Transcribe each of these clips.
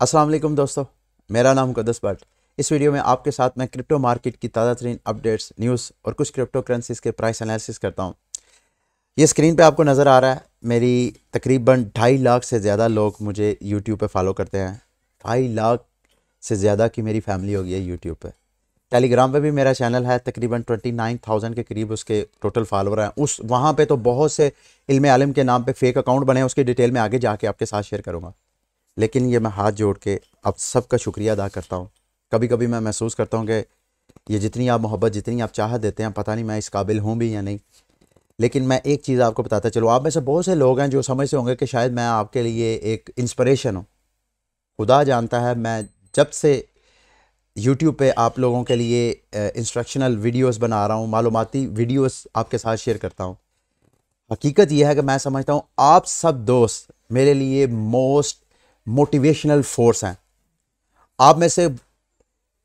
अस्सलाम वालेकुम दोस्तों, मेरा नाम मुकदस भट्ट। इस वीडियो में आपके साथ मैं क्रिप्टो मार्केट की ताज़ा तरीन अपडेट्स, न्यूज़ और कुछ क्रिप्टो करेंसीज के प्राइस एनालिसिस करता हूँ। ये स्क्रीन पे आपको नज़र आ रहा है, मेरी तकरीबन ढाई लाख से ज़्यादा लोग मुझे यूट्यूब पे फॉलो करते हैं। ढाई लाख से ज़्यादा की मेरी फैमिली हो गई है यूट्यूब पर टेलीग्राम पे भी मेरा चैनल है, तकरीबन ट्वेंटी नाइन थाउज़ेंड के करीब उसके टोटल फॉलोअर हैं। उस, वहाँ पे तो बहुत से इल्म आलम के नाम पे फेक अकाउंट बने हैं, उसकी डिटेल में आगे जाके आपके साथ शेयर करूँगा। लेकिन ये मैं हाथ जोड़ के आप सबका शुक्रिया अदा करता हूँ। कभी कभी मैं महसूस करता हूँ कि ये जितनी आप मोहब्बत, जितनी आप चाह देते हैं, पता नहीं मैं इस काबिल हूँ भी या नहीं। लेकिन मैं एक चीज़ आपको बताता चलो। आप में से बहुत से लोग हैं जो समझते होंगे कि शायद मैं आपके लिए एक इंस्परेशन हूँ। खुदा जानता है मैं जब से यूट्यूब पे आप लोगों के लिए इंस्ट्रक्शनल वीडियोस बना रहा हूँ, मालूमती वीडियोस आपके साथ शेयर करता हूँ। हकीकत यह है कि मैं समझता हूँ आप सब दोस्त मेरे लिए मोस्ट मोटिवेशनल फोर्स हैं। आप में से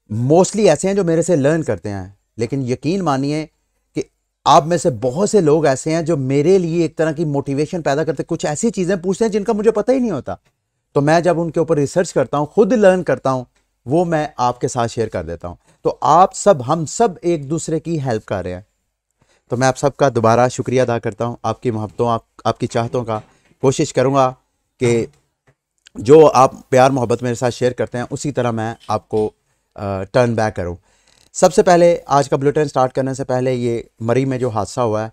मोस्टली ऐसे हैं जो मेरे से लर्न करते हैं लेकिन यकीन मानिए कि आप में से बहुत से लोग ऐसे हैं जो मेरे लिए एक तरह की मोटिवेशन पैदा करते कुछ ऐसी चीज़ें पूछते हैं जिनका मुझे पता ही नहीं होता। तो मैं जब उनके ऊपर रिसर्च करता हूँ खुद लर्न करता हूँ वो मैं आपके साथ शेयर कर देता हूँ। तो आप सब हम सब एक दूसरे की हेल्प कर रहे हैं। तो मैं आप सबका दोबारा शुक्रिया अदा करता हूँ। आपकी मोहब्बतों आप, आपकी चाहतों का कोशिश करूँगा कि जो आप प्यार मोहब्बत मेरे साथ शेयर करते हैं, उसी तरह मैं आपको टर्न बैक करूँ। सबसे पहले आज का बुलेटिन स्टार्ट करने से पहले ये मरी में जो हादसा हुआ है,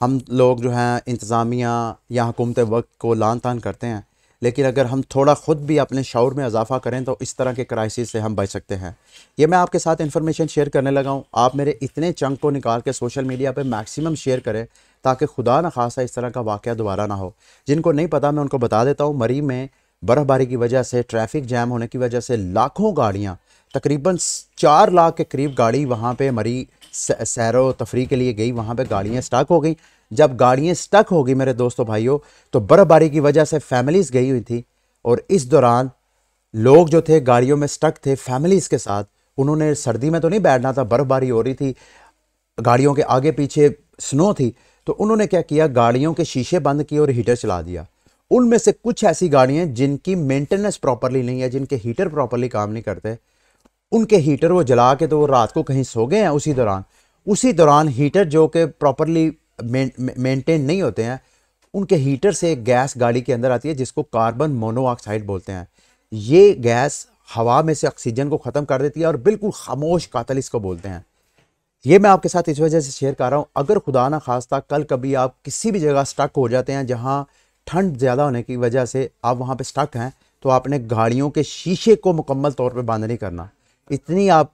हम लोग जो हैं, इंतज़ामिया या हुकूमत वक्त को लान तान करते हैं, लेकिन अगर हम थोड़ा ख़ुद भी अपने शौर में इजाफा करें तो इस तरह के क्राइसिस से हम बच सकते हैं। ये मैं आपके साथ इन्फॉर्मेशन शेयर करने लगा हूँ। आप मेरे इतने चंक को निकाल के सोशल मीडिया पे मैक्सिमम शेयर करें, ताकि खुदा न खासा इस तरह का वाक़ दोबारा ना हो। जिनको नहीं पता, मैं उनको बता देता हूँ, मरी में बर्फ़बारी की वजह से, ट्रैफ़िक जैम होने की वजह से लाखों गाड़ियाँ, तकरीबन चार लाख के करीब गाड़ी वहाँ पे मरी सैरो तफरी के लिए गई, वहाँ पे गाड़ियाँ स्टक हो गई। जब गाड़ियाँ स्टक हो गई मेरे दोस्तों भाइयों तो बर्फ़बारी की वजह से फैमिलीज़ गई हुई थी और इस दौरान लोग जो थे गाड़ियों में स्टक थे फैमिलीज़ के साथ। उन्होंने सर्दी में तो नहीं बैठना था, बर्फ़बारी हो रही थी, गाड़ियों के आगे पीछे स्नो थी तो उन्होंने क्या किया, गाड़ियों के शीशे बंद किए और हीटर चला दिया। उनमें से कुछ ऐसी गाड़ियाँ जिनकी मेंटेनेंस प्रॉपरली नहीं है, जिनके हीटर प्रॉपरली काम नहीं करते। उनके हीटर वो जला के तो वो रात को कहीं सो गए हैं उसी दौरान। उसी दौरान हीटर जो कि प्रॉपरली मेंटेन नहीं होते हैं, उनके हीटर से एक गैस गाड़ी के अंदर आती है जिसको कार्बन मोनोऑक्साइड बोलते हैं। ये गैस हवा में से ऑक्सीजन को ख़त्म कर देती है और बिल्कुल खामोश कातल इसको बोलते हैं। ये मैं आपके साथ इस वजह से शेयर कर रहा हूँ। अगर खुदा ना खास्ता कल कभी आप किसी भी जगह स्टक हो जाते हैं जहाँ ठंड ज़्यादा होने की वजह से आप वहाँ पर स्टक हैं तो आपने गाड़ियों के शीशे को मुकम्मल तौर पर बंद नहीं करना। इतनी आप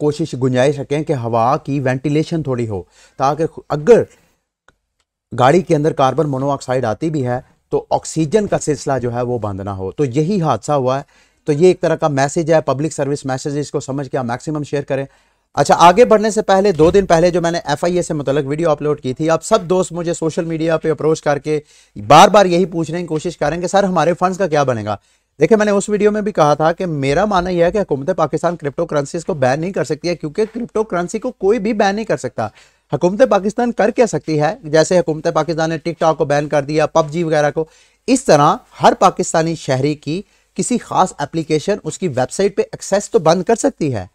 कोशिश गुंजाइश रखें कि हवा की वेंटिलेशन थोड़ी हो, ताकि अगर गाड़ी के अंदर कार्बन मोनोऑक्साइड आती भी है तो ऑक्सीजन का सिलसिला जो है वो बंद ना हो। तो यही हादसा हुआ है। तो ये एक तरह का मैसेज है पब्लिक सर्विस मैसेज इसको समझ के आप मैक्सिमम शेयर करें। अच्छा आगे बढ़ने से पहले, दो दिन पहले जो मैंने एफ़ आई ए से मतलब वीडियो अपलोड की थी आप सब दोस्त मुझे सोशल मीडिया पे अप्रोच करके बार बार यही पूछने की कोशिश करेंगे, सर, हमारे फंड्स का क्या बनेगा? देखिए, मैंने उस वीडियो में भी कहा था कि मेरा मानना यह है कि हुकूमत पाकिस्तान क्रिप्टो करेंसीज को बैन नहीं कर सकती है, क्योंकि क्रिप्टो करेंसी को कोई भी बैन नहीं कर सकता। हुकूमत पाकिस्तान कर क्या सकती है? जैसे हुकूमत पाकिस्तान ने टिकटॉक को बैन कर दिया पबजी वगैरह को। इस तरह हर पाकिस्तानी शहरी की किसी खास एप्लीकेशन उसकी वेबसाइट पर एक्सेस तो बंद कर सकती है।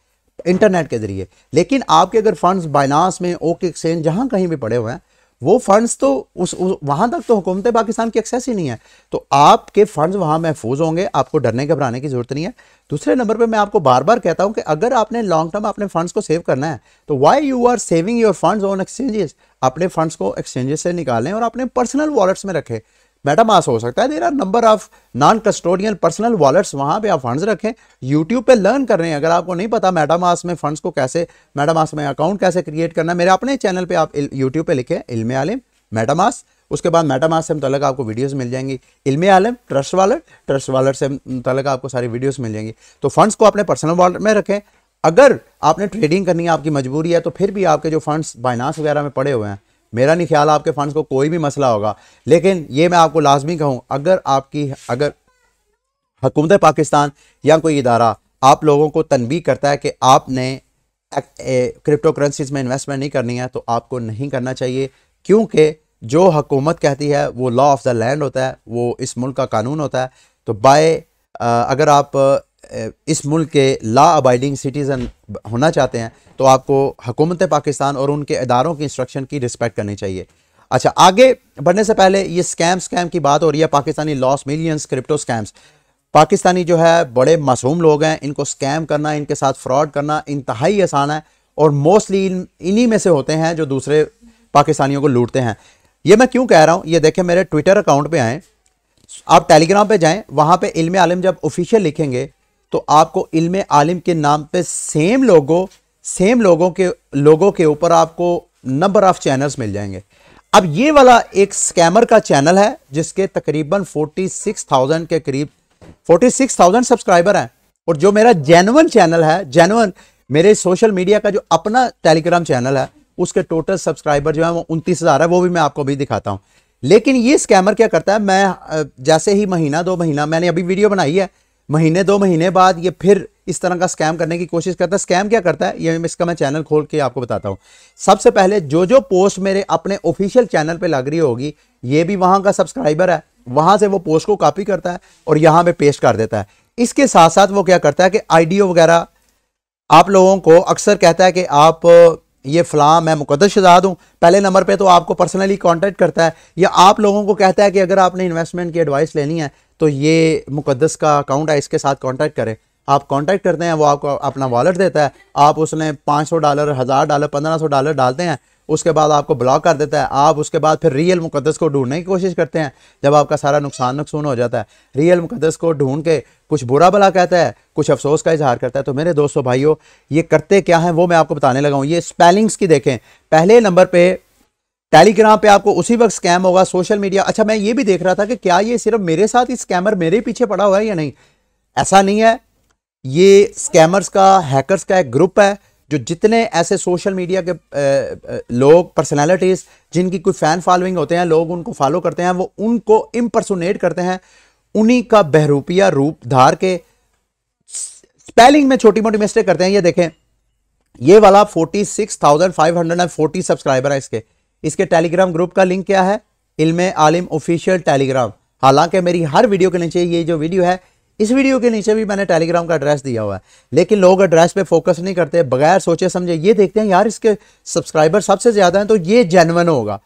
इंटरनेट के ज़रिए। लेकिन आपके अगर फंड्स बाइनास में ओके एक्सचेंज जहाँ कहीं भी पड़े हुए हैं वो फंड्स तो उस, उस वहाँ तक तो हुकूमत पाकिस्तान की एक्सेस ही नहीं है। तो आपके फंड्स वहाँ महफूज होंगे आपको डरने घबराने की ज़रूरत नहीं है। दूसरे नंबर पे मैं आपको बार बार कहता हूँ कि अगर आपने लॉन्ग टर्म अपने फंड्स को सेव करना है तो why you are saving your funds on exchanges अपने फंड्स को एक्सचेंजेस से निकालें और अपने पर्सनल वॉलेट्स में रखें। मेटामास हो सकता है। There are number of non custodial personal wallets वहाँ पे आप फंड्स रखें। यूट्यूब पे लर्न कर रहे हैं। अगर आपको नहीं पता मेटामास में फंड्स को कैसे मेटामास में अकाउंट कैसे क्रिएट करना मेरे अपने चैनल पे आप यूट्यूब पे लिखे इल्म आलिम मेटामास उसके बाद मेटामास से मुतल आपको वीडियोस मिल जाएँगी। इल्म आलम ट्रस्ट वालेट ट्रस्ट वालेट से मुतल आपको सारी वीडियोस मिल जाएँगी। तो फंड्स को अपने पर्सनल वॉलेट में रखें। अगर आपने ट्रेडिंग करनी है, आपकी मजबूरी है तो फिर भी आपके जो फंड्स बाइनास वगैरह में पड़े हुए हैं मेरा नहीं ख्याल आपके फंड्स को कोई भी मसला होगा, लेकिन ये मैं आपको लाजमी कहूँ, अगर आपकी, अगर हुकूमत पाकिस्तान या कोई इदारा आप लोगों को तनबी करता है कि आपने क्रिप्टो करेंसीज में इन्वेस्टमेंट नहीं करनी है तो आपको नहीं करना चाहिए, क्योंकि जो हकूमत कहती है, वो लॉ ऑफ़ द लैंड होता है, वो इस मुल्क का कानून होता है। तो बाय अगर आप इस मुल्क के ला अबाइडिंग सिटीज़न होना चाहते हैं तो आपको हुकूमत पाकिस्तान और उनके इदारों की इंस्ट्रक्शन की रिस्पेक्ट करनी चाहिए। अच्छा आगे बढ़ने से पहले ये स्कैम स्कैम की बात हो रही है, Pakistani loss millions crypto scams Pakistani जो है, बड़े मासूम लोग हैं, इनको स्कैम करना, इनके साथ फ्रॉड करना इंतहाई आसान है और मोस्टली इन, इन्हीं में से होते हैं जो दूसरे पाकिस्तानियों को लूटते हैं। ये मैं क्यों कह रहा हूँ? ये देखें मेरे ट्विटर अकाउंट पे आएँ। आप टेलीग्राम पे जाएँ, वहाँ पे इल्म आलिम जब ऑफिशियल लिखेंगे तो आपको इल्म आलिम के नाम पे सेम लोगों सेम लोगों के लोगों के ऊपर आपको नंबर ऑफ़ चैनल्स मिल जाएँगे। अब ये वाला एक स्कैमर का चैनल है जिसके तकरीबन 46,000 के करीब 46,000 सब्सक्राइबर हैं। और जो मेरा जेनुअन चैनल है जेनुअन मेरे सोशल मीडिया का जो अपना टेलीग्राम चैनल है उसके टोटल सब्सक्राइबर जो है वो उनतीस हज़ार है वो भी मैं आपको अभी दिखाता हूँ। लेकिन ये स्कैमर क्या करता है मैं जैसे ही महीना दो महीना मैंने अभी वीडियो बनाई है महीने, दो महीने बाद ये फिर इस तरह का स्कैम करने की कोशिश करता है। स्कैम क्या करता है? ये इसका मैं चैनल खोल के आपको बताता हूँ। सबसे पहले जो जो पोस्ट मेरे अपने ऑफिशियल चैनल पे लग रही होगी, ये भी वहाँ का सब्सक्राइबर है। वहाँ से वो पोस्ट को कॉपी करता है और यहाँ पे पेस्ट कर देता है। इसके साथ साथ वो क्या करता है कि आईडियो वगैरह आप लोगों को अक्सर कहता है कि आप ये फ़लाँ मैं मुकदस शहजाद हूँ। पहले नंबर पे तो आपको पर्सनली कांटेक्ट करता है या आप लोगों को कहता है कि अगर आपने इन्वेस्टमेंट की एडवाइस लेनी है तो ये मुकदस का अकाउंट है, इसके साथ कांटेक्ट करें। आप कांटेक्ट करते हैं, वो आपको अपना वॉलेट देता है। आप उसने 500 डॉलर हज़ार डॉलर 1500 डॉलर डालते हैं उसके बाद आपको ब्लॉक कर देता है। आप उसके बाद फिर रियल मुकदस को ढूँढने की कोशिश करते हैं। जब आपका सारा नुकसान नुकसान हो जाता है रियल मुकदस को ढूंढ के कुछ बुरा भला कहता है, कुछ अफसोस का इजहार करता है तो मेरे दोस्तों, भाइयों, ये करते क्या हैं वो मैं आपको बताने लगा हूँ। ये स्पेलिंग्स की देखें। पहले नंबर पर टेलीग्राम पे आपको उसी वक्त स्कैम होगा सोशल मीडिया अच्छा मैं ये भी देख रहा था कि क्या ये सिर्फ़ मेरे साथ ही स्कैमर मेरे पीछे पड़ा हुआ है या नहीं? ऐसा नहीं है। ये स्कैमर्स का हैकर्स का एक ग्रुप है। जो जितने ऐसे सोशल मीडिया के लोग पर्सनालिटीज जिनकी कोई फ़ैन फॉलोइंग होते हैं, लोग उनको फॉलो करते हैं, वो उनको इम्पर्सोनेट करते हैं, उन्हीं का बहरूपिया रूप धार के स्पेलिंग में छोटी मोटी मिस्टेक करते हैं। ये देखें, ये वाला forty six thousand five hundred and forty subscriber है इसके। इसके टेलीग्राम ग्रुप का लिंक क्या है? इल्म आलिम ऑफिशियल टेलीग्राम हालाँकि मेरी हर वीडियो के नीचे ये जो वीडियो है इस वीडियो के नीचे भी मैंने टेलीग्राम का एड्रेस दिया हुआ है। लेकिन लोग एड्रेस पे फोकस नहीं करते, बगैर सोचे समझे, ये देखते हैं, यार, इसके सब्सक्राइबर सबसे ज़्यादा हैं तो ये जेनवन होगा।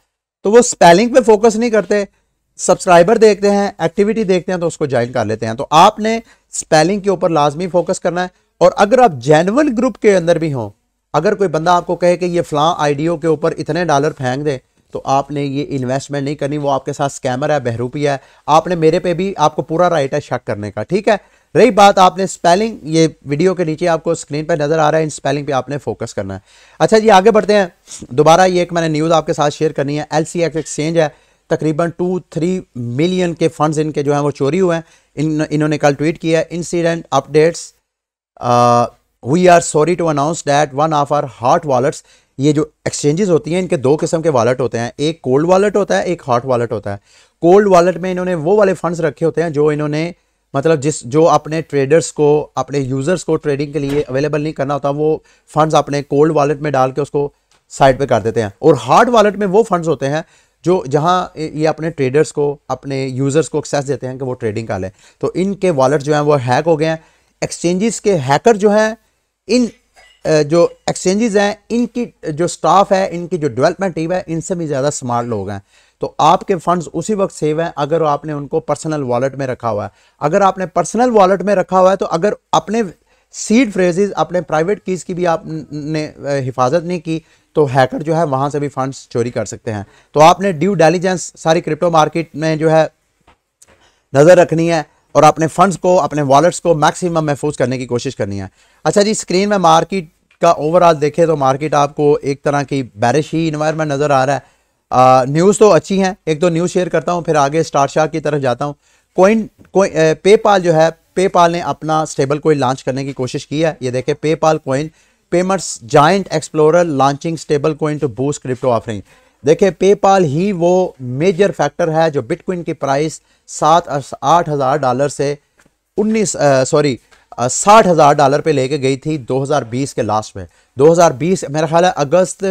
तो वो स्पेलिंग पे फोकस नहीं करते सब्सक्राइबर देखते हैं एक्टिविटी देखते हैं तो उसको ज्वाइन कर लेते हैं। तो आपने स्पेलिंग के ऊपर लाजमी फोकस करना है। और अगर आप जेनवन ग्रुप के अंदर भी हों, अगर कोई बंदा आपको कहे कि ये फ़लाँ आईडियो के ऊपर इतने डॉलर फेंक दे तो आपने ये इन्वेस्टमेंट नहीं करनी, वो आपके साथ स्कैमर है, बहरूपी है। आपने मेरे पे भी आपको पूरा राइट है शक करने का, ठीक है? रही बात आपने स्पेलिंग ये वीडियो के नीचे आपको स्क्रीन पर नज़र आ रहा है, इन स्पेलिंग पे आपने फोकस करना है। अच्छा जी, आगे बढ़ते हैं। दोबारा ये एक मैंने न्यूज़ आपके साथ शेयर करनी है। एल एक्सचेंज है, तकरीबन टू थ्री मिलियन के फंड्स इनके जो हैं, वो चोरी हुए हैं। इन, इन्होंने कल ट्वीट किया incident updates we are sorry to announce that one of our hot wallets ये जो एक्सचेंजेस होती हैं, इनके दो किस्म के वॉलेट होते हैं। एक कोल्ड वॉलेट होता है, एक हॉट वॉलेट होता है। कोल्ड वॉलेट में इन्होंने वो वाले फंड्स रखे होते हैं जो इन्होंने मतलब जिस, जो अपने ट्रेडर्स को, अपने यूज़र्स को ट्रेडिंग के लिए अवेलेबल नहीं करना होता, वो फंड्स अपने कोल्ड वॉलेट में डाल के उसको साइड पे कर देते हैं। और हार्ड वॉलेट में वो फंड्स होते हैं जो, जहाँ ये अपने ट्रेडर्स को, अपने यूज़र्स को एक्सेस देते हैं कि वो ट्रेडिंग कर लें। तो इनके वॉलेट जो हैं, वो हैक हो गए हैं। एक्सचेंजेस के हैकर जो हैं, इन जो एक्सचेंजेस हैं, इनकी, जो स्टाफ है, इनकी जो डेवलपमेंट टीम है इनसे भी ज़्यादा स्मार्ट लोग हैं। तो आपके फंड्स उसी वक्त सेव हैं अगर आपने उनको पर्सनल वॉलेट में रखा हुआ है। अगर आपने पर्सनल वॉलेट में रखा हुआ है तो अगर अपने सीड फ्रेजेस अपने प्राइवेट कीज़ की भी आपने हिफाजत नहीं की तो हैकर जो है वहाँ से भी फंड्स चोरी कर सकते हैं। तो आपने ड्यू डेलीजेंस सारी क्रिप्टो मार्केट में जो है नज़र रखनी है और अपने फंड्स को, अपने वॉलेट्स को मैक्सिमम महफूज करने की कोशिश करनी है। अच्छा जी स्क्रीन में मार्केट का ओवरऑल देखें तो मार्केट आपको एक तरह की बैरिश ही इन्वायरमेंट नज़र आ रहा है। न्यूज़ तो अच्छी हैं, एक तो न्यूज़ शेयर करता हूँ, फिर आगे स्टार शाह की तरफ़ जाता हूँ। कोइन कोइन पेपाल जो है पेपाल ने अपना स्टेबल कोइन लॉन्च करने की कोशिश की है। ये देखें PayPal coin payments giant explorer launching stable coin to boost crypto offering देखिए पेपाल ही वो मेजर फैक्टर है जो बिटकॉइन की प्राइस सात, आठ हज़ार डॉलर से उन्नीस सॉरी साठ हज़ार डॉलर पे लेके गई थी 2020 के लास्ट में। 2020 मेरा ख्याल है अगस्त,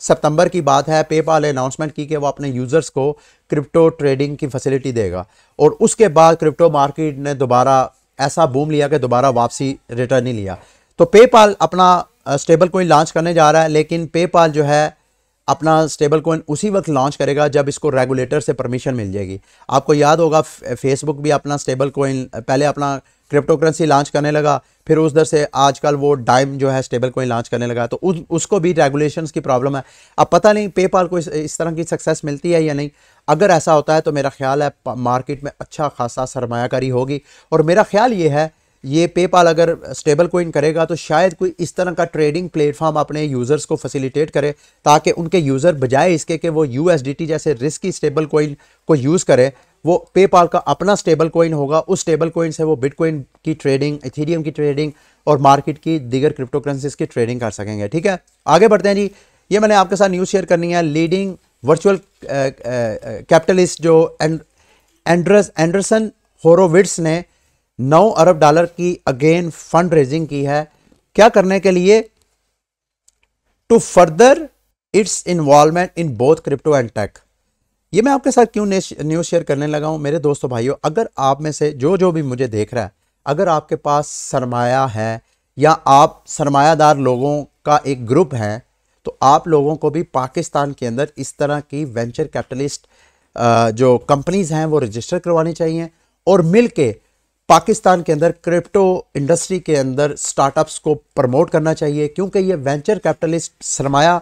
सितंबर की बात है पेपाल अनाउंसमेंट की कि वो अपने यूज़र्स को क्रिप्टो ट्रेडिंग की फैसिलिटी देगा। और उसके बाद क्रिप्टो मार्केट ने दोबारा ऐसा बूम लिया कि दोबारा वापसी रिटर्न नहीं लिया। तो पेपाल अपना स्टेबल कोइन लॉन्च करने जा रहा है, लेकिन पेपाल जो है अपना स्टेबल कोइन उसी वक्त लॉन्च करेगा जब इसको रेगुलेटर से परमिशन मिल जाएगी। आपको याद होगा फेसबुक भी अपना स्टेबल कोइन पहले अपना क्रिप्टो करेंसी लॉन्च करने लगा फिर उस दर से आजकल वो डाइम जो है स्टेबल कोइन लॉन्च करने लगा तो उस उसको भी रेगुलेशंस की प्रॉब्लम है। अब पता नहीं पेपाल को इस, इस तरह की सक्सेस मिलती है या नहीं। अगर ऐसा होता है तो मेरा ख्याल है मार्केट में अच्छा खासा सरमायाकारी होगी। और मेरा ख्याल ये है ये पेपाल अगर स्टेबल कोइन करेगा तो शायद कोई इस तरह का ट्रेडिंग प्लेटफॉर्म अपने यूज़र्स को फैसिलिटेट करे ताकि उनके यूज़र बजाय इसके कि वो यूएसडीटी जैसे रिस्की स्टेबल कोइन को यूज़ करे। वो पेपाल का अपना स्टेबल कोइन होगा। उस स्टेबल कोइन से वो बिटकॉइन की ट्रेडिंग इथीरियम की ट्रेडिंग और मार्केट की दिगर क्रिप्टो करेंसीज की ट्रेडिंग कर सकेंगे। ठीक है? आगे बढ़ते हैं जी। ये मैंने आपके साथ न्यूज़ शेयर करनी है। लीडिंग वर्चुअल कैपिटलिस्ट जो एंड्रस एंडरसन होरोविट्स ने 9 अरब डॉलर की अगेन फंड रेजिंग की है। क्या करने के लिए? To further its involvement in both crypto and tech ये मैं आपके साथ क्यों न्यूज़ शेयर करने लगा हूँ? मेरे दोस्तों, भाइयों, अगर आप में से जो जो भी मुझे देख रहा है, अगर आपके पास सरमाया है या आप सरमायादार लोगों का एक ग्रुप है तो आप लोगों को भी पाकिस्तान के अंदर इस तरह की वेंचर कैपिटलिस्ट जो कंपनीज़ हैं, वो रजिस्टर करवानी चाहिए और मिल के पाकिस्तान के अंदर क्रिप्टो इंडस्ट्री के अंदर स्टार्टअप्स को प्रमोट करना चाहिए। क्योंकि ये वेंचर कैपिटलिस्ट सरमाया,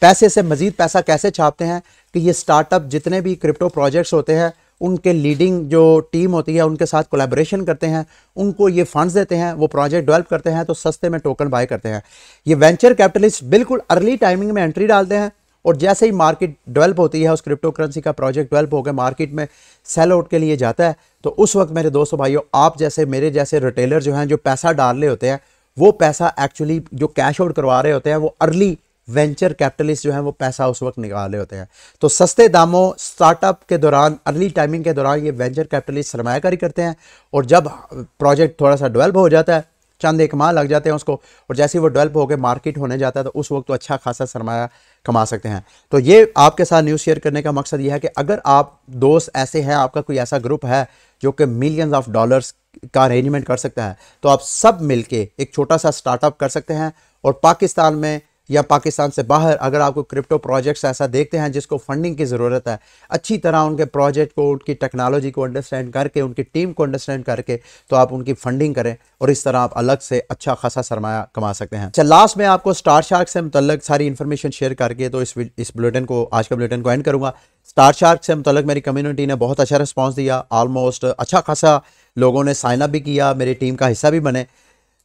पैसे से मज़ीद पैसा कैसे छापते हैं? कि ये स्टार्टअप जितने भी क्रिप्टो प्रोजेक्ट्स होते हैं, उनके लीडिंग जो टीम होती है, उनके साथ कोलेब्रेशन करते हैं, उनको ये फंड्स देते हैं, वो प्रोजेक्ट डेवलप करते हैं तो सस्ते में टोकन बाय करते हैं। ये वेंचर कैपिटलिस्ट बिल्कुल अर्ली टाइमिंग में एंट्री डालते हैं, और जैसे ही मार्केट डेवलप होती है, उस क्रिप्टो करेंसी का प्रोजेक्ट डेवलप होकर मार्केट में सेल आउट के लिए जाता है तो उस वक्त मेरे दोस्तों, भाइयों, आप जैसे, मेरे जैसे रिटेलर जो हैं, जो पैसा डाल रहे होते हैं, वो पैसा एक्चुअली जो कैश आउट करवा रहे होते हैं, वो अर्ली वेंचर कैपिटलिस्ट जो है वो पैसा उस वक्त निकाले होते हैं। तो सस्ते दामों, स्टार्टअप के दौरान, अर्ली टाइमिंग के दौरान ये वेंचर कैपिटलिस्ट सरमाकारी करते हैं और जब प्रोजेक्ट थोड़ा सा डेवलप हो जाता है, चंद एक माह लग जाते हैं उसको और जैसे ही वो डेवलप होकर मार्केट होने जाता है तो उस वक्त तो अच्छा खासा सरमाया कमा सकते हैं। तो ये आपके साथ न्यूज़ शेयर करने का मकसद ये है कि अगर आप दोस्त ऐसे हैं, आपका कोई ऐसा ग्रुप है जो कि मिलियंस ऑफ़ डॉलर्स का अरेंजमेंट कर सकता है तो आप सब मिलके एक छोटा सा स्टार्टअप कर सकते हैं और पाकिस्तान में या पाकिस्तान से बाहर, अगर आपको क्रिप्टो प्रोजेक्ट्स ऐसा देखते हैं जिसको फंडिंग की ज़रूरत है, अच्छी तरह उनके प्रोजेक्ट को, उनकी टेक्नोलॉजी को अंडरस्टैंड करके, उनकी टीम को अंडरस्टैंड करके तो आप उनकी फंडिंग करें और इस तरह आप अलग से अच्छा खासा सरमाया कमा सकते हैं। अच्छा लास्ट में आपको स्टार शार्क से मतलब सारी इन्फॉर्मेशन शेयर करके तो इस इस बुलेटिन को, आज का बुलेटिन को एंड करूँगा। स्टार शार्क से मतलब मेरी कम्युनिटी ने बहुत अच्छा रिस्पॉन्स दिया ऑलमोस्ट अच्छा खासा लोगों ने साइन अप भी किया, मेरी टीम का हिस्सा भी बने।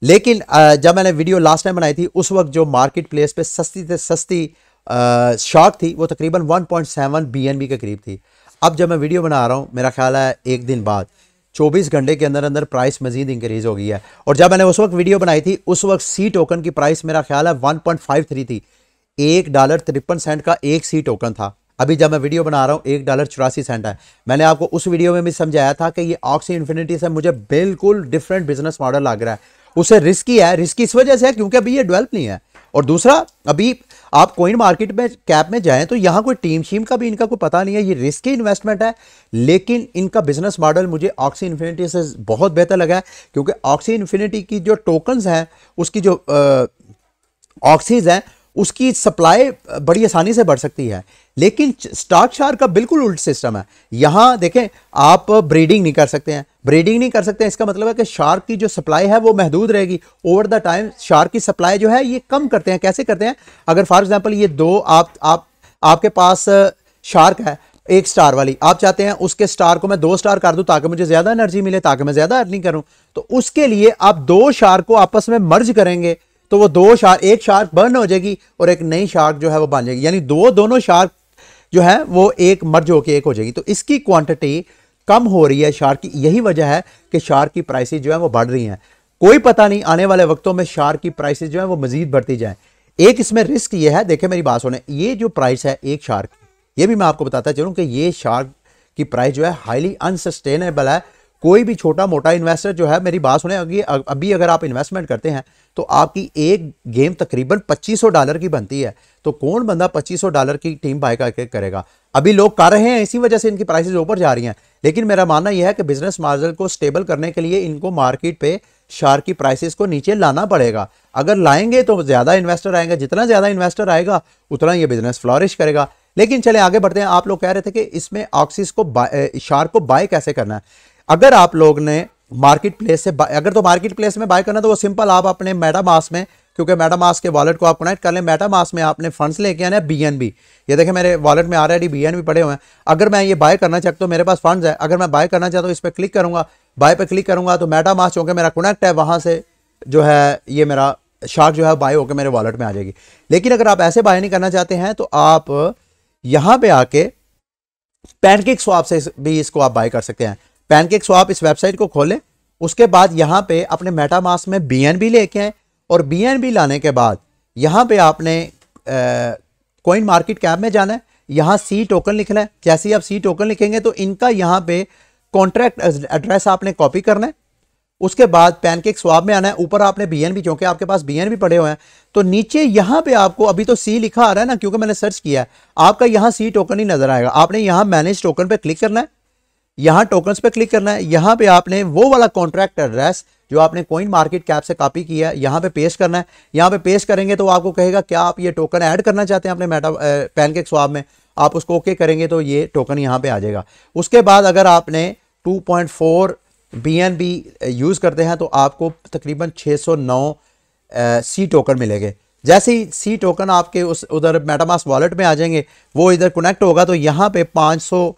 लेकिन जब मैंने वीडियो लास्ट टाइम बनाई थी, उस वक्त जो मार्केट प्लेस पे सस्ती से सस्ती शॉक थी, वो तकरीबन 1.7 बीएनबी के करीब थी। अब जब मैं वीडियो बना रहा हूँ, मेरा ख्याल है एक दिन बाद 24 घंटे के अंदर अंदर प्राइस मजीद इंक्रीज हो गई है। और जब मैंने उस वक्त वीडियो बनाई थी, उस वक्त सी टोकन की प्राइस मेरा ख्याल है 1.53 थी। एक डॉलर तिरपन सेंट का एक सी टोकन था। अभी जब मैं वीडियो बना रहा हूँ, एक डॉलर चौरासी सेंट है। मैंने आपको उस वीडियो में भी समझाया था कि ये ऑक्सी इन्फिनिटी से मुझे बिल्कुल डिफरेंट बिज़नेस मॉडल लग रहा है। उसे रिस्की है रिस्की इस वजह से है क्योंकि अभी ये डेवलप नहीं है। और दूसरा, अभी आप कोइन मार्केट में कैप में जाएँ तो यहाँ कोई टीम शीम का भी इनका कोई पता नहीं है, ये रिस्की इन्वेस्टमेंट है। लेकिन इनका बिज़नेस मॉडल मुझे ऑक्सी इन्फिनिटी से बहुत बेहतर लगा है, क्योंकि ऑक्सी इन्फिनिटी की जो टोकन्स हैं, उसकी जो ऑक्सीज हैं उसकी सप्लाई बड़ी आसानी से बढ़ सकती है। लेकिन स्टॉक शार का बिल्कुल उल्ट सिस्टम है। यहाँ देखें, आप ब्रीडिंग नहीं कर सकते हैं। ब्रीडिंग नहीं कर सकते हैं, इसका मतलब है कि शार्क की जो सप्लाई है वो महदूद रहेगी। ओवर द टाइम शार्क की सप्लाई जो है, ये कम करते हैं। कैसे करते हैं? अगर फॉर एग्ज़ाम्पल ये दो, आप आप, आपके पास शार्क है, एक स्टार वाली, आप चाहते हैं उसके स्टार को मैं दो स्टार कर दूँ ताकि मुझे ज़्यादा एनर्जी मिले, ताकि मैं ज़्यादा अर्निंग करूँ तो उसके लिए आप दो शार्क को आपस में मर्ज करेंगे। तो वो दो शार्क एक शार्क बर्न हो जाएगी और एक नई शार्क जो है वो बन जाएगी। यानी दो, दोनों शार्क जो है, वो एक मर्ज होकर एक हो जाएगी। तो इसकी क्वांटिटी कम हो रही है शार्क की। यही वजह है कि शार्क की प्राइसेस जो है वो बढ़ रही हैं। कोई पता नहीं, आने वाले वक्तों में शार्क की प्राइसेस जो है वो मजीद बढ़ती जाए। एक इसमें रिस्क ये है, देखे मेरी बात सुने। ये जो प्राइस है एक शार्क ये भी मैं आपको बताता चलूँ कि ये शार्क की प्राइस जो है हाईली अनसस्टेनेबल है। कोई भी छोटा मोटा इन्वेस्टर जो है, मेरी बात सुने, अभी अभी अगर आप इन्वेस्टमेंट करते हैं तो आपकी एक गेम तकरीबन 2500 डॉलर की बनती है। तो कौन बंदा 2500 डॉलर की टीम बाय करके करेगा? अभी लोग कर रहे हैं, इसी वजह से इनकी प्राइसेस ऊपर जा रही हैं। लेकिन मेरा मानना यह है कि बिज़नेस मॉडल को स्टेबल करने के लिए इनको मार्केट पे शार की प्राइसेस को नीचे लाना पड़ेगा। अगर लाएँगे तो ज़्यादा इन्वेस्टर आएँगे। जितना ज़्यादा इन्वेस्टर आएगा, उतना ये बिज़नेस फ्लॉरिश करेगा। लेकिन चले, आगे बढ़ते हैं। आप लोग कह रहे थे कि इसमें ऑक्सीज को शार को बाय कैसे करना है? अगर आप लोग ने मार्केट प्लेस से अगर तो मार्केट प्लेस में बाय करना तो वो सिंपल आप अपने मेटा मास में, क्योंकि मेटा मास के वॉलेट को आप कनेक्ट कर लें। मेटा मास में आपने फंड्स लेके आना है बी ये देखें मेरे वॉलेट में ऑलरेडी बी एन बी पड़े हुए हैं। अगर मैं ये बाय करना चाहता तो मेरे पास फंड्स है। अगर मैं बाय करना चाहता हूँ इस पर क्लिक करूँगा। बाय पर क्लिक करूँगा तो मेटा मास चूँकि मेरा कनेक्ट है। वहाँ से जो है, ये मेरा शार्क जो है बाय होकर मेरे वॉलेट में आ जाएगी। लेकिन अगर आप ऐसे बाय नहीं करना चाहते हैं तो आप यहाँ पे आके पैनकेक स्वाप से भी इसको आप बाय कर सकते हैं। पैनकेक स्वाप इस वेबसाइट को खोलें। उसके बाद यहाँ पे अपने मेटामास में बीएनबी लेके आए और बीएनबी लाने के बाद यहाँ पे आपने कोइन मार्केट कैप में जाना है। यहाँ सी टोकन लिखना है। जैसे ही आप सी टोकन लिखेंगे तो इनका यहाँ पे कॉन्ट्रैक्ट एड्रेस आपने कॉपी करना है। उसके बाद पैनकेक स्वाब में आना है। ऊपर आपने बीएनबी क्योंकि आपके पास बीएनबी पड़े हुए हैं। तो नीचे यहाँ पे आपको, अभी तो सी लिखा आ रहा है ना, क्योंकि मैंने सर्च किया है। आपका यहाँ सी टोकन ही नज़र आएगा। आपने यहाँ मैनेज टोकन पे क्लिक करना है। यहाँ टोकन पे क्लिक करना है। यहाँ पे आपने वो वाला कॉन्ट्रैक्ट एड्रेस जो आपने कोइन मार्केट कैप से कॉपी किया है, यहाँ पे पेश करना है। यहाँ पे पेश करेंगे तो आपको कहेगा, क्या आप ये टोकन ऐड करना चाहते हैं अपने मेटा पैनकेक स्वाब में? आप उसको ओके करेंगे तो ये टोकन यहाँ पे आ जाएगा। उसके बाद अगर आपने 2.4 बी यूज़ करते हैं तो आपको तकरीबन 609 सी टोकन मिलेंगे। जैसे ही सी टोकन आपके उस, उधर मेटामास वॉलेट में आ जाएँगे, वो इधर कनेक्ट होगा तो यहाँ पे 500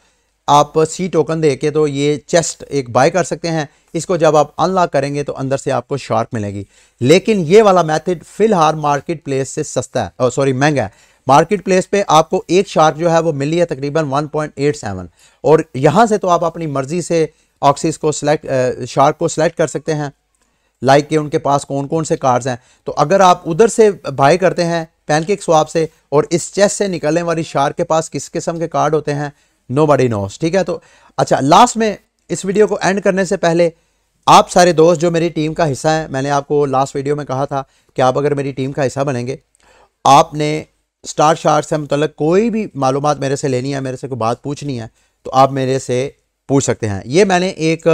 आप सी टोकन दे के तो ये चेस्ट एक बाय कर सकते हैं। इसको जब आप अनलॉक करेंगे तो अंदर से आपको शार्क मिलेगी। लेकिन ये वाला मेथड फ़िलहाल मार्केट प्लेस से सस्ता है। सॉरी महँगा है। मार्केट प्लेस पे आपको एक शार्क जो है वो मिली है तकरीबन 1.87 और यहाँ से तो आप अपनी मर्ज़ी से ऑक्सीज को सिलेक्ट शार्क को सिलेक्ट कर सकते हैं। लाइक के उनके पास कौन कौन से कार्ड्स हैं। तो अगर आप उधर से बाय करते हैं पैनकेक स्वाप से, और इस चेस्ट से निकलने वाली शार्क के पास किस किस्म के कार्ड होते हैं नो बडी नोस ठीक है? तो अच्छा लास्ट में इस वीडियो को एंड करने से पहले आप सारे दोस्त जो मेरी टीम का हिस्सा हैं, मैंने आपको लास्ट वीडियो में कहा था कि आप अगर मेरी टीम का हिस्सा बनेंगे, आपने स्टार शार्ट से मतलब कोई भी मालूम मेरे से लेनी है, मेरे से कोई बात पूछनी है तो आप मेरे से पूछ सकते हैं। ये मैंने एक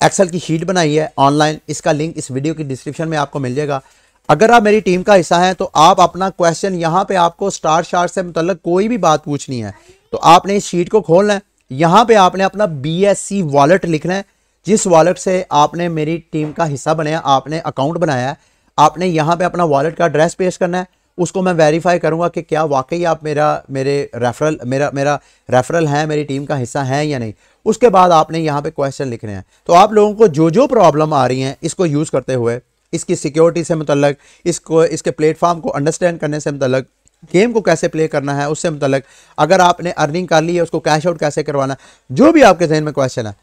एक्सेल की शीट बनाई है ऑनलाइन इसका लिंक इस वीडियो की डिस्क्रिप्शन में आपको मिल जाएगा। अगर आप मेरी टीम का हिस्सा हैं तो आप अपना क्वेश्चन यहाँ पे आपको स्टार शार्ट से मतलब कोई भी बात पूछनी है। तो आपने इस शीट को खोलना है। यहाँ पे आपने अपना बी एस सी वॉलेट लिखना है। जिस वॉलेट से आपने मेरी टीम का हिस्सा बनाया, आपने अकाउंट बनाया है, आपने यहाँ पे अपना वॉलेट का एड्रेस पेश करना है। उसको मैं वेरीफाई करूँगा कि क्या वाकई आप मेरा, मेरे रेफरल मेरा मेरा रेफरल है, मेरी टीम का हिस्सा है या नहीं। उसके बाद आपने यहाँ पे क्वेश्चन लिखने हैं। तो आप लोगों को जो जो प्रॉब्लम आ रही हैं, इसको यूज़ करते हुए इसकी सिक्योरिटी से मतलब इसको, इसके प्लेटफॉर्म को अंडरस्टैंड करने से मतलब गेम को कैसे प्ले करना है उससे मतलब अगर आपने अर्निंग कर ली है, उसको कैश आउट कैसे करवाना जो भी आपके जहन में क्वेश्चन है,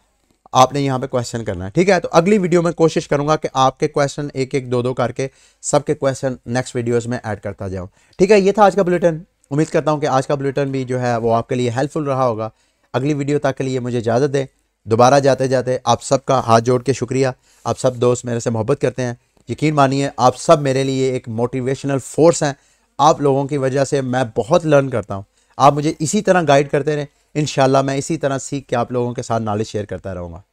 आपने यहाँ पे क्वेश्चन करना है, ठीक है? तो अगली वीडियो में कोशिश करूँगा कि आपके क्वेश्चन एक एक दो दो करके सबके क्वेश्चन नेक्स्ट वीडियोस में ऐड करता जाऊँ। ठीक है, ये था आज का बुलेटिन उम्मीद करता हूँ कि आज का बुलेटिन भी जो है, वो आपके लिए हेल्पफुल रहा होगा। अगली वीडियो तक के लिए मुझे इजाज़त दें। दोबारा जाते जाते आप सबका हाथ जोड़ के शुक्रिया। आप सब दोस्त मेरे से मोहब्बत करते हैं। यकीन मानिए, आप सब मेरे लिए एक मोटिवेशनल फोर्स हैं। आप लोगों की वजह से मैं बहुत लर्न करता हूँ। आप मुझे इसी तरह गाइड करते रहें। इन मैं इसी तरह सीख के आप लोगों के साथ नॉलेज शेयर करता रहूँगा।